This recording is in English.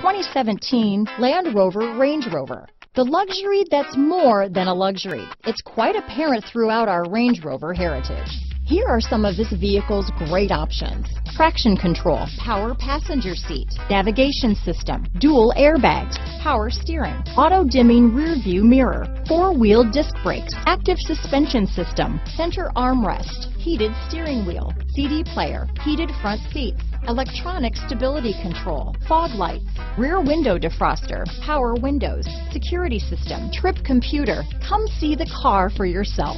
2017 Land Rover Range Rover. The luxury that's more than a luxury. It's quite apparent throughout our Range Rover heritage. Here are some of this vehicle's great options. Traction control, power passenger seat, navigation system, dual airbags, power steering, auto dimming rear view mirror, four wheel disc brakes, active suspension system, center armrest, heated steering wheel, CD player, heated front seats, electronic stability control, fog lights, rear window defroster, power windows, security system, trip computer. Come see the car for yourself.